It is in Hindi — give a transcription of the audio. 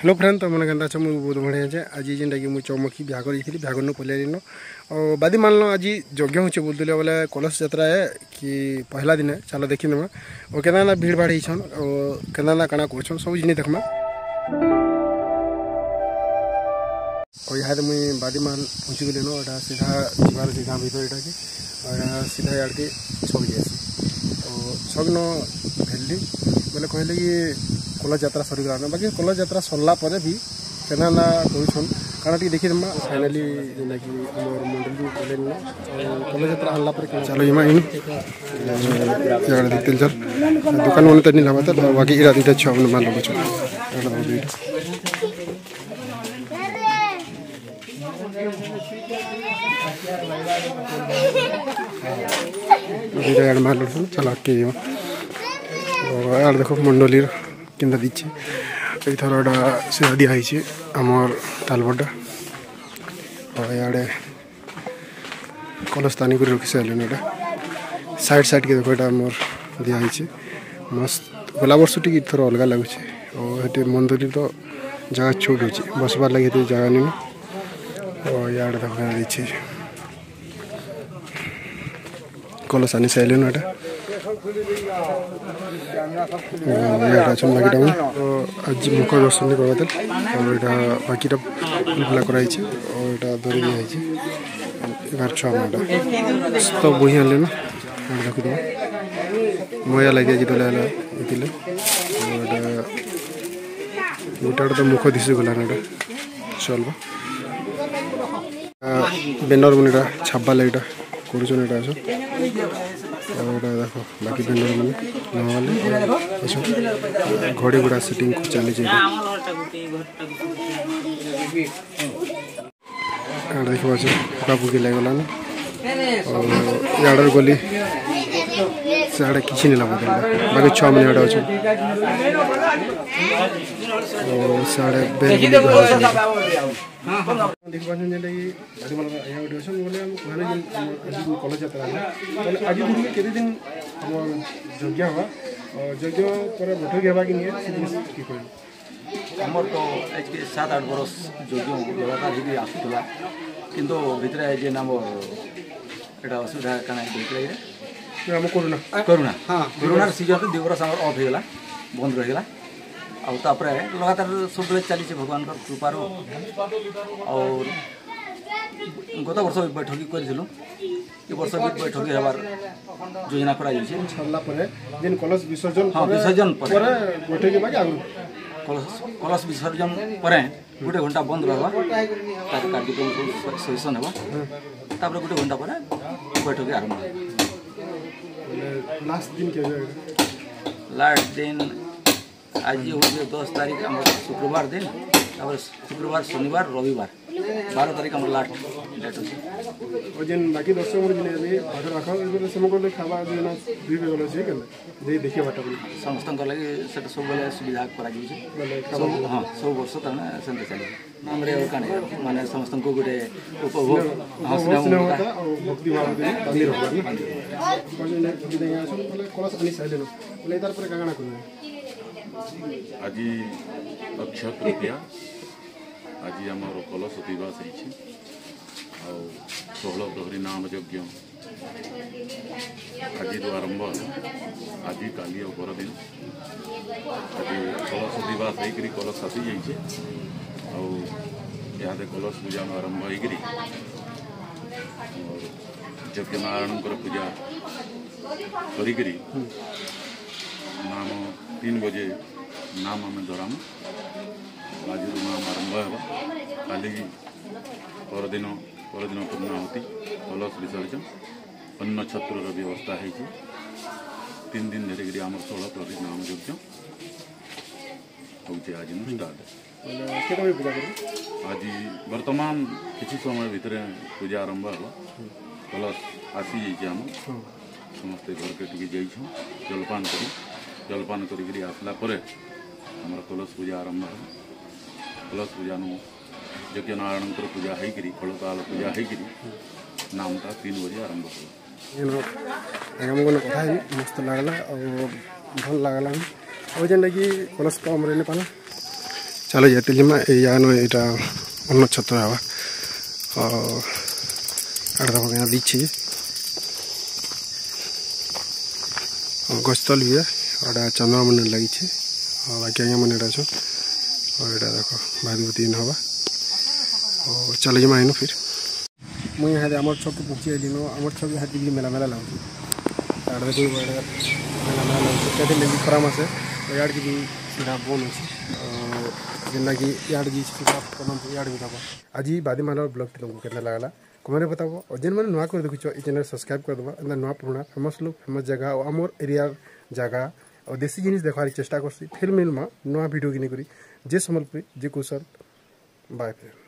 হ্যালো ফ্রেন্ড তোমার কেন আছো মু বহুত বঢ়িয়া আছে আজি যেটাকি মু চৌমুখী বিয়া করেছিলি বিয়া করন পলারিন বাদি মানল আজি যজ্ঞ হচ্ছে বলুলে বেলে কলস যাত্রায় কি পহলা দিনে চাল দেখি নেমা ও কেনা না ভিড় ভাড় হয়েছন ও কেনা না কানা করছন সব জিনিস দেখমা ও ইহাদে মুই বাদি মাল পৌঁছি গেলেন এটা সিধা যাবার আছে গাঁ ভিতর এটাকে এটা সিধা ইয়াড়কে ছবি যাইছি তো ছবিন ফেললি বেলে কহিলে কি କୋଲା ଯାତ୍ରା ସରିଗଲାନ ବାକି କୋଲା ଯାତ୍ରା ସରିଲା ପରେ ବି କେନା ନା କରୁଛନ୍ କାଣା ଟିକେ ଦେଖିଦେମା ଫାଇନାଲି ଯେନ୍ଟାକି ଆମର ମଣ୍ଡଳୀ କଲେନ କୋଲା ଯାତ୍ରା ଆଣିଲା ପରେ ଚାଲ ଇମା ଇନ ଜାଗା ଦେଖିତେ ଚାଲ ଦୋକାନ ମାନେ ତ ନିଲାମା ତ ବାକି ଇରା ଦୁଇଟା ଛୁଆ ମାନେ ମାନ ଲଗଛ ଏଟା ଦୁଇଟା দুইটা অ্যাড মারল চলো আটকে যাবো অ্যাড দেখো মন্ডলীর କେନ୍ତା ଦେଇଛେ ଏଇଥର ଏଇଟା ସିଧା ଦିଆହେଇଛେ ଆମର ତାଲବଟା ଆଉ ଇଆଡ଼େ କଲସ୍ ତାନି କରି ରଖି ସାରିଲେଣି ଏଇଟା ସାଇଡ଼୍ ସାଇଡ଼୍କେ ଦେଖ ଏଇଟା ଆମର ଦିଆହେଇଛେ ମସ୍ତ ଗଲା ବର୍ଷ ଟିକେ ଏଥର ଅଲଗା ଲାଗୁଛେ ଆଉ ସେଠି ମନ୍ଦିର ତ ଜାଗା ଛୋଟ ଅଛି ବସବାର ଲାଗି ଏତେ ଜାଗା ନେଇ ଆଉ ଇଆଡ଼େ ଦେଖ ଦେଇଛେ କଲସ୍ ଆନି ସାରିଲେଣି ଏଇଟା আজ মুখ দর্শন করা বাকিটা ফুলফুলা করা হয়েছে ওটা ধরে দিয়ে হয়েছে এবার ছ মাটা সব বহি আনলে না রাখি দেব ময়া লাগে যেটা হলে দিলে ওটা ওটা তো মুখ দিছে গলা না এটা চলবা বেনর মানে এটা ছাপবা লাগে এটা করছেন এটা আস ଆଉ ଗୋଟେ ଦେଖ ବାକି ଟେଣ୍ଡର ମାନେ ନହେଲେ ଏସବୁ ଘଡ଼ି ଗୁଡ଼ା ସେଟିଂକୁ ଚାଲିଛି ଦେଖିପାରୁଛ ପକାପକି ଲାଗିଗଲାନି ଆଉ ଇଆଡ଼ର ଗଲି ସେଟା କିଛି ନେଲା ବୋଧେ ବାକି ଛଅ ମିନିଟ୍ ଅଛି ସେଆଡ଼େ ଦେଖିପାରୁଛନ୍ତି ଯେନ୍ଟାକି ବାଡ଼ିମଲକ ଆଜ୍ଞା ଗୋଟେ ଅଛନ୍ ବୋଲେ ଆମେ କହିଲେ ଯେନ୍ ଆଜି କଲେଜ ଯାତ୍ରା ବୋଲେ ଆଜି ଦିନକେ କେତେ ଦିନ ଆମ ଯଜ୍ଞ ହେବା ଯଜ୍ଞ ପରେ ବୈଠକ ହେବା କି ନିଏ ସେ ଜିନିଷ କି କହିଲୁ ଆମର ତ ଆଜିକେ ସାତ ଆଠ ବରଷ ଯଜ୍ଞ ଲଗାତାର ହେଇକି ଆସୁଥିଲା କିନ୍ତୁ ଭିତରେ ଯେନ୍ ଆମର ଏଇଟା ଅସୁବିଧା କାଣା ହେଇଥିଲା ଆମ କରୋନା କରୋନା ହଁ କରୋନାର ସିଜନ୍ରେ ଦୁଇ ବର୍ଷ ଆମର ଅଫ୍ ହେଇଗଲା ବନ୍ଦ ରହିଗଲା ଆଉ ତାପରେ ଲଗାତାର ସବୁବେଳେ ଚାଲିଛି ଭଗବାନଙ୍କର କୃପାରୁ ଆଉ ଗତ ବର୍ଷ ବି ବୈଠକି କରିଥିଲୁ ଏ ବର୍ଷ ବି ବୈଠକି ହେବାର ଯୋଜନା କରାଯାଇଛି ସରିଲା ପରେ ଯେନ୍ କଳସ ବିସର୍ଜନ ହଁ ବିସର୍ଜନ ପରେ ବୈଠକି ବାକି ଆଗରୁ କଳସ କଳସ ବିସର୍ଜନ ପରେ ଗୋଟେ ଘଣ୍ଟା ବନ୍ଦ ରହିବା ତାର କାର୍ଯ୍ୟକ୍ରମ ସବୁ ସେସନ୍ ହେବ ତାପରେ ଗୋଟେ ଘଣ୍ଟା ପରେ ବୈଠକି ଆରମ୍ଭ ହେବ लास्ट दिन क्या लास्ट दिन आज हूँ दस तारीख आम शुक्रवार दिन शुक्रवार शनिवार रविवार बारह तारीख आम लास्ट डेट अच्छे और जिन बाकी दोस्तों मोर जिने भी पाखर राख बोले से मोर खावा जिन भी बोले से केले जे देखिए बाटा बोले समस्त कर लगे सेटा सब बोले सुविधा करा जे सब हां सब वर्ष तने सेंते चले नामरे और काने माने समस्त को गुटे उपभोग हसना और भक्ति भाव दे ताली रख बोले ने दे आसन बोले कलस आनी साइलेनो बोले इधर पर कागना करना আজি অক্ষয় তৃতীয়া আজি আমার কলস অতিবাস হয়েছে ଆଉ सब लोग доб리 নাম যোগ্য অদি কালিয়া বড়দিন সবিবা ইক্রি কলস সজি আইছে অ ইয়ারে কলস পূজা আরম্ভ হই গরি যক নারায়ণ করে পূজা করি গরি নাম 3 বজে নাম আমরা ধরাম আজুর ম আরম্ভ কালদিন পরদিন ପୂର୍ଣ୍ଣାହୁତି କଳସ ବିସର୍ଜନ ଅନ୍ୟ ଛତ୍ରର ବ୍ୟବସ୍ଥା ହେଇଛି ତିନି ଦିନ ଧରିକିରି ଆମର ଷୋହଳ ପ୍ରତି ନାମ ଯଜ୍ଞ ହେଉଛି ଆଜି ଷ୍ଟାର୍ଟ ଆଜି ବର୍ତ୍ତମାନ କିଛି ସମୟ ଭିତରେ ପୂଜା ଆରମ୍ଭ ହେବ କଳସ ଆସିଯାଇଛି ଆମ ସମସ୍ତେ ଘରକେ ଟିକେ ଯାଇଛୁ ଜଳପାନ କରି ଜଳପାନ କରିକିରି ଆସିଲା ପରେ ଆମର କଳସ ପୂଜା ଆରମ୍ଭ ହେବ କଳସ ପୂଜାନୁ ଯଜ୍ଞ ନାରାୟଣଙ୍କର ପୂଜା ହୋଇକରି ଖୋଳତାଳ ପୂଜା ହୋଇକରି ନାମଟା ତିନି ବଜେ ଆରମ୍ଭ ହେଲା ଆଜ୍ଞା ଗଲେ କଥା ହେଇ ମସ୍ତ ଲାଗ୍ଲା ଆଉ ଭଲ ଲାଗ୍ଲା ଆଉ ଯେନ୍ଟାକି କଲସ କମ୍ ରହିଲେ ପାଲା ଚାଲ ଯେତେ ଯିମା ଏଇ ଜାନ ଏଇଟା ଅନ୍ନ ଛତ୍ର ହେବା ଆଉ ଆଡ଼େ ତାକୁ କାଁ ଦେଇଛି ଗଛତଲ ବି ଏଇଟା ଚନ୍ଦ୍ରମଣ୍ଡଳ ଲାଗିଛି ଆଉ ବାକି ଆଜ୍ଞା ମାନେ ଏଇଟା ଅଛନ୍ ଆଉ ଏଇଟା ଦେଖ ଭାଦୁବତୀ ହବା और चल जमा आईन फिर मुझे यहाँ आम छक को पहुँची आम छक यहाँ भी मेला मेला लगे आड़े मेला मेला लगुच लेंगी खराम आसे याड की भी सीधा बन अच्छे जेनता कि याड की सीधा भी दबा आज बादी माला ब्लग टी तुमको कैसे लगला कमेंट बताब और जेन मैंने कर देखुच ये चैनल सब्सक्राइब करदेव एंता नुआ पुराणा फेमस लोग फेमस जगह और आमर एरिया जगह और देसी जिन देखार चेस्टा करसी फिर मिलमा नुआ भिड कि नहीं करी जे सम्बलपुरी जे कुशल बाय फिर